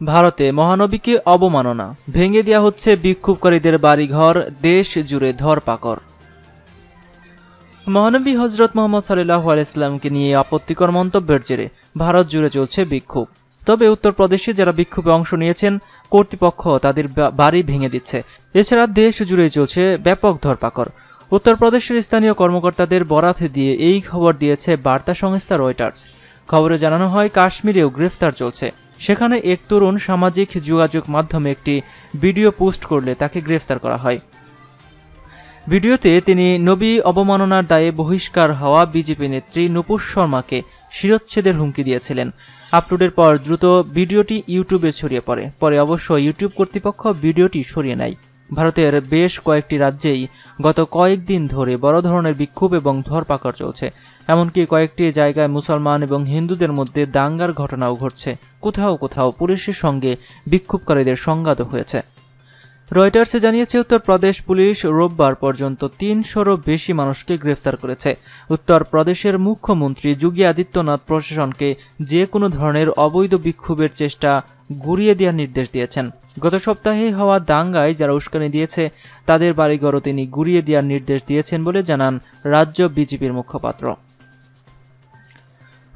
ভারতে মহানবীকে অবমাননা। ভেঙে দেওয়া হচ্ছে বিক্ষোভকারীদের বাড়িঘর, দেশ জুড়ে ধরপাকড়। মহানবী হজরত মোহাম্মদ সাল্লাহ আলাইসলামকে নিয়ে আপত্তিকর মন্তব্যের জেরে ভারত জুড়ে চলছে বিক্ষোভ। তবে উত্তরপ্রদেশে যারা বিক্ষোভে অংশ নিয়েছেন, কর্তৃপক্ষ তাদের বাড়ি ভেঙে দিচ্ছে। এছাড়া দেশ জুড়ে চলছে ব্যাপক ধরপাকড়। উত্তরপ্রদেশের স্থানীয় কর্মকর্তাদের বরাত দিয়ে এই খবর দিয়েছে বার্তা সংস্থা রয়টার্স। খবরে জানানো হয়, কাশ্মীরেও গ্রেফতার চলছে। সেখানে এক তরুণ সামাজিক যোগাযোগ মাধ্যমে একটি ভিডিও পোস্ট করলে তাকে গ্রেফতার করা হয়। ভিডিওতে তিনি নবী অবমাননার দায়ে বহিষ্কার হওয়া বিজেপি নেত্রী নুপুর শর্মাকে শিরোচ্ছেদের হুমকি দিয়েছিলেন। আপলোডের পর দ্রুত ভিডিওটি ইউটিউবে ছড়িয়ে পড়ে। পরে অবশ্য ইউটিউব কর্তৃপক্ষ ভিডিওটি সরিয়ে নেয়। ভারতের বেশ কয়েকটি রাজ্যেই গত কয়েকদিন ধরে বড় ধরনের বিক্ষোভ এবং ধরপাকড় চলছে। এমনকি কয়েকটি জায়গায় মুসলমান এবং হিন্দুদের মধ্যে দাঙ্গার ঘটনাও ঘটছে। কোথাও কোথাও পুলিশের সঙ্গে বিক্ষোভকারীদের সংঘাত হয়েছে। রয়টার্সে জানিয়েছে উত্তরপ্রদেশ পুলিশ রোববার পর্যন্ত তিনশোরও বেশি মানুষকে গ্রেফতার করেছে। উত্তরপ্রদেশের মুখ্যমন্ত্রী যোগী আদিত্যনাথ প্রশাসনকে যে কোনো ধরনের অবৈধ বিক্ষোভের চেষ্টা গুড়িয়ে দেওয়ার নির্দেশ দিয়েছেন। গত সপ্তাহে হওয়া দাঙ্গায় যারা উস্কানি দিয়েছে, তাদের বাড়িঘরও তিনি গুড়িয়ে দেওয়ার নির্দেশ দিয়েছেন বলে জানান রাজ্য বিজেপির মুখপাত্র।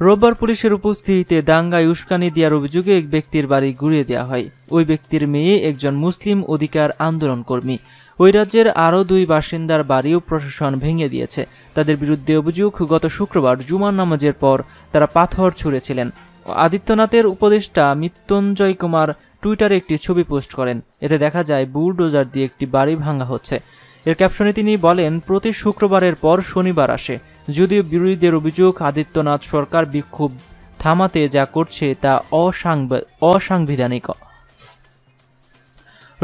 রোববার পুলিশের উপস্থিতিতে দাঙ্গায় উস্কানি দেওয়ার অভিযোগে এক ব্যক্তির বাড়ি গুড়িয়ে দেওয়া হয়। ওই ব্যক্তির মেয়ে একজন মুসলিম অধিকার আন্দোলন কর্মী। ওই রাজ্যের আরও দুই বাসিন্দার বাড়িও প্রশাসন ভেঙে দিয়েছে। তাদের বিরুদ্ধে অভিযোগ, গত শুক্রবার জুমার নামাজের পর তারা পাথর ছুঁড়েছিলেন। আদিত্যনাথের উপদেষ্টা মৃত্যুঞ্জয় কুমার টুইটারে একটি ছবি পোস্ট করেন। এতে দেখা যায়, বুলডোজার দিয়ে একটি বাড়ি ভাঙা হচ্ছে। এর ক্যাপশনে তিনি বলেন, প্রতি শুক্রবারের পর শনিবার আসে। যদিও বিরোধীদের অভিযোগ, আদিত্যনাথ সরকার বিক্ষোভ থামাতে যা করছে তা অসাংবিধানিক।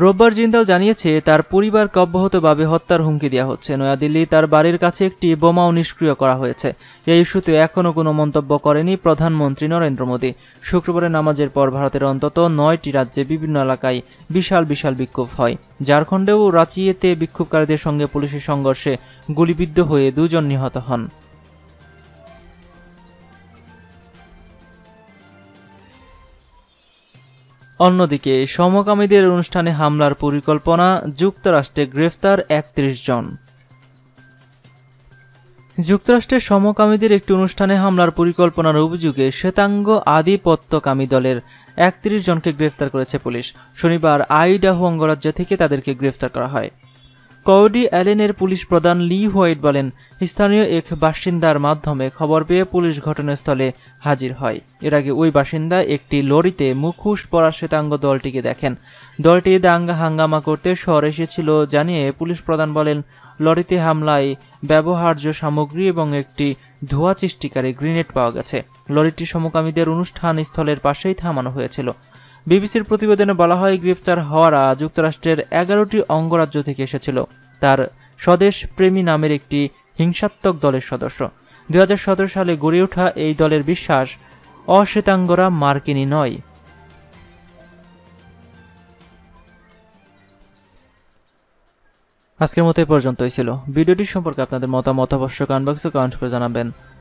রোববার জিন্দাল জানিয়েছে, তার পরিবারকে অব্যাহতভাবে হত্যার হুমকি দেওয়া হচ্ছে। নয়াদিল্লি তার বাড়ির কাছে একটি বোমাও নিষ্ক্রিয় করা হয়েছে। এই ইস্যুতে এখনও কোনো মন্তব্য করেনি প্রধানমন্ত্রী নরেন্দ্র মোদী। শুক্রবারের নামাজের পর ভারতের অন্তত নয়টি রাজ্যে বিভিন্ন এলাকায় বিশাল বিশাল বিক্ষোভ হয়। ঝাড়খণ্ডেও রাঁচিয়েতে বিক্ষোভকারীদের সঙ্গে পুলিশের সংঘর্ষে গুলিবিদ্ধ হয়ে দুজন নিহত হন। অন্যদিকে, সমকামীদের অনুষ্ঠানে হামলার পরিকল্পনা, যুক্তরাষ্ট্রে গ্রেফতার একত্রিশ জন। যুক্তরাষ্ট্রের সমকামীদের একটি অনুষ্ঠানে হামলার পরিকল্পনার অভিযোগে শ্বেতাঙ্গ আধিপত্যকামী দলের একত্রিশ জনকে গ্রেফতার করেছে পুলিশ। শনিবার আইডাহু অঙ্গরাজ্য থেকে তাদেরকে গ্রেফতার করা হয়। কওডি অ্যালেনের পুলিশ প্রধান লি হোয়াইট বলেন, স্থানীয় এক বাসিন্দার মাধ্যমে খবর পেয়ে পুলিশ ঘটনাস্থলে হাজির হয়। এর আগে ওই বাসিন্দা একটি লরিতে মুখোশ পরা শ্বেতাঙ্গ দলটিকে দেখেন। দলটি দাঙ্গা হাঙ্গামা করতে শহর এসেছিল জানিয়ে পুলিশ প্রধান বলেন, লরিতে হামলায় ব্যবহার্য সামগ্রী এবং একটি ধোয়া সৃষ্টিকারী গ্রেনেড পাওয়া গেছে। লরিটি সমকামীদের অনুষ্ঠান স্থলের পাশেই থামানো হয়েছিল। বিবিসির প্রতিবেদনে বলা হয়, গ্রেফতার হওয়ারা যুক্তরাষ্ট্রের এগারোটি অঙ্গরাজ্য থেকে এসেছিল। তার স্বদেশ প্রেমী নামের একটি হিংসাত্মক দলের সদস্য। দুই হাজার সতেরো সালে গড়ে ওঠা এই দলের বিশ্বাস অশ্বেতাঙ্গরা মার্কিনী নয়। আজকের মতো এই পর্যন্তই ছিল। ভিডিওটি সম্পর্কে আপনাদের মতামত অবশ্যই কমেন্ট বক্সে কমেন্ট করে জানাবেন।